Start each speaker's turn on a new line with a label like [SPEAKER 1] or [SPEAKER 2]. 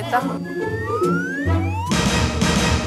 [SPEAKER 1] это.